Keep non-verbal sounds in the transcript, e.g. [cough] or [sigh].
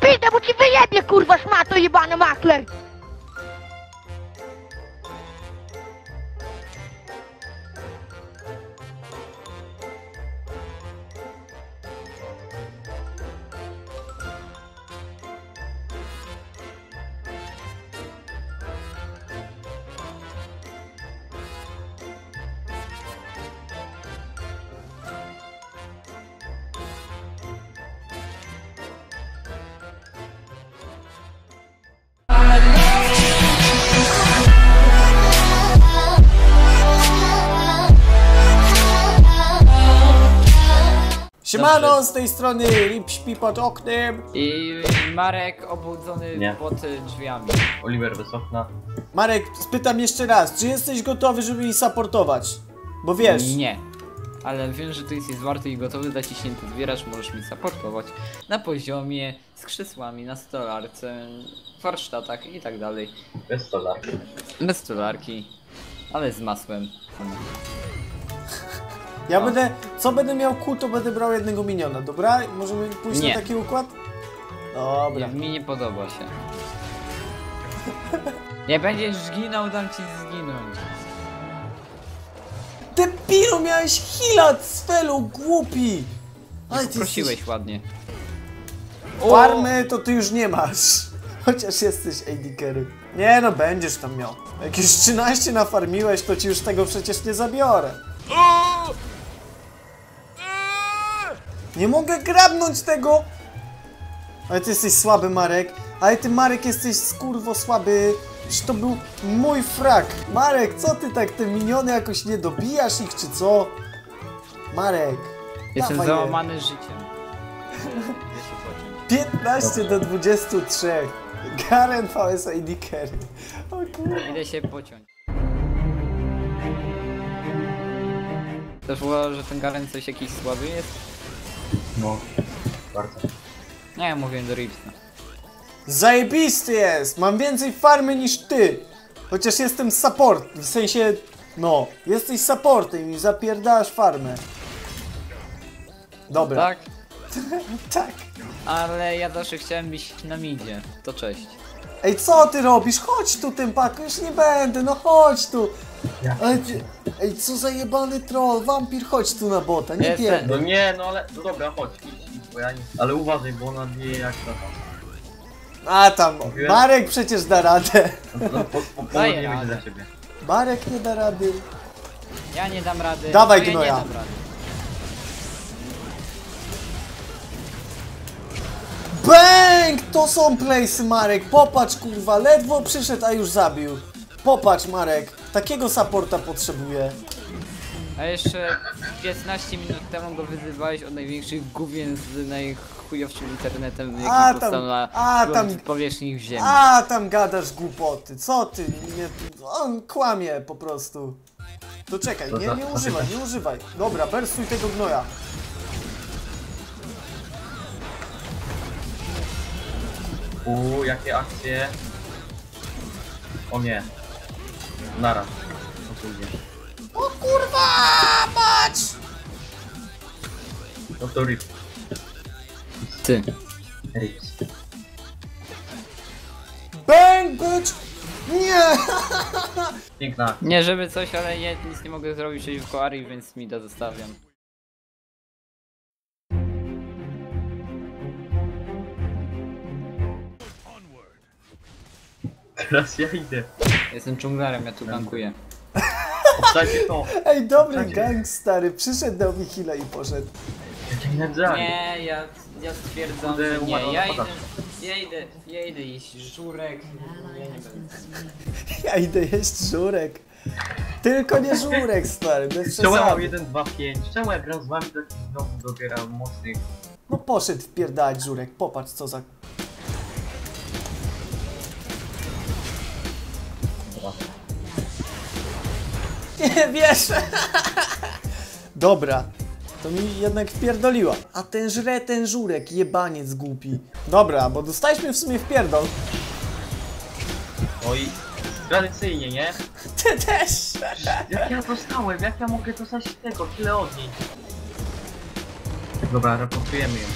pizdę, bo ci wyjebie, kurwa, szmato jebany makler! Siemano, z tej strony Rip śpi pod oknem. I Marek obudzony Nie. pod y, drzwiami. Oliver Wysokna. Marek, spytam jeszcze raz, czy jesteś gotowy, żeby mi supportować? Bo wiesz, Nie. Ale wiem, że ty jesteś zwarty i gotowy, zaciśnięty zbierasz, możesz mi supportować na poziomie, z krzesłami, na stolarce, w warsztatach i tak dalej. Bez stola. Bez stolarki, ale z masłem. Ja będę, co będę miał kół, to będę brał jednego miniona, dobra? Możemy pójść Nie. na taki układ? Dobra. Nie, mi nie podoba się. Nie będziesz zginął, dam ci zginąć. Debilu, miałeś heala z felu, głupi! Ale ty Prosiłeś ładnie. jesteś... Farmy to ty już nie masz. [laughs] Chociaż jesteś AD carry. Nie no, będziesz tam miał. Jak już 13 nafarmiłeś, to ci już tego przecież nie zabiorę. Nie mogę grabnąć tego! Ale ty jesteś słaby, Marek. Ale ty, Marek, jesteś skurwo słaby. Przecież to był mój frak. Marek, co ty tak, te miniony jakoś nie dobijasz ich, czy co? Marek. Jestem dawaj je. załamany życiem. Się pociąć. 15 do 23. Garen VS AD carry. O kurwa. Idę się pociąć. Też było, że ten Garen coś jakiś słaby jest? No. Bardzo. Nie, mówię do Ripsa. Zajebisty jest! Mam więcej farmy niż ty! Chociaż jestem support, w sensie... No, jesteś supportem i zapierdasz farmę. Dobra. Tak? [laughs] tak. Ale ja zawsze chciałem być na midzie. To cześć. Ej, co ty robisz? Chodź tu, tym paku, już nie będę, no chodź tu! Ja. Ale ty... Ej, co za jebany troll, wampir, chodź tu na bota, nie Jestem. pierdol. No nie, no ale, no dobra, chodź, idź, idź, bo ja nie... Ale uważaj, bo ona bije jak to tam. A tam, Mówiłem? Marek przecież da radę. No, no, po, po, po, Daję nie będzie radę. dla ciebie. Marek nie da rady. Ja nie dam rady. Dawaj, ja gnoja. nie dam rady. Bang! To są playsy, Marek. Popatrz, kurwa, ledwo przyszedł, a już zabił. Popatrz, Marek. Takiego supporta potrzebuję. A jeszcze 15 minut temu go wyzywałeś od największych gówien z najchujowszym internetem, jaki A, tam- na a, tam- powierzchni ziemi. A, tam gadasz głupoty. Co ty? Nie, on kłamie po prostu. To czekaj, nie, nie używaj, nie używaj. Dobra, bersuj tego gnoja. Uuu, jakie akcje. O nie. Nara. O tu idzie. O kurwa, patrz! No to rip. Ty. Rips. Bang, bitch! Nie! Piękna. Nie żeby coś, ale ja nic nie mogę zrobić przeciwko Ari, więc mida zostawiam. Teraz ja idę. Jestem dżunglerem, ja tu gankuję. Obstajcie to. Ej, dobry gang stary, przyszedł do Michila i poszedł. Nie, ja, ja stwierdzam, że nie, ja idę, ja idę, ja idę jeść żurek, ja nie będę. Ja idę jeść żurek. Tylko nie żurek, stary, bez [laughs] Czemu ja mam przesady. 1, 2, 5? Czemu ja gram z wami taki znowu dobieram mocnych? No poszedł wpierdalać żurek, popatrz co za... [laughs] Nie wiesz! Dobra, to mi jednak wpierdoliła. A ten żre, ten żurek, jebaniec głupi. Dobra, bo dostaliśmy w sumie wpierdol. Oj, tradycyjnie, nie? Ty też! Jak ja dostałem, jak ja mogę dostać tego, tyle od niej? Dobra, raportujemy ją.